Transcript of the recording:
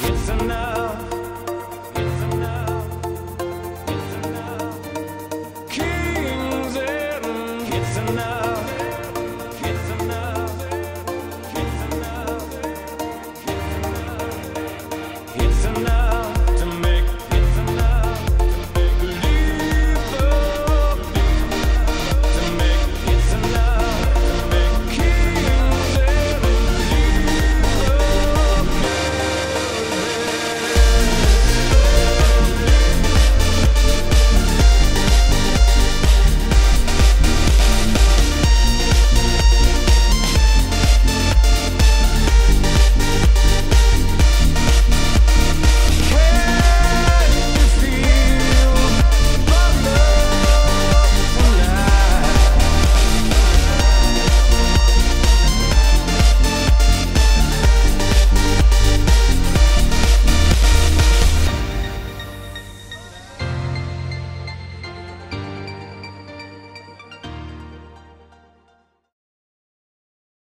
It's enough.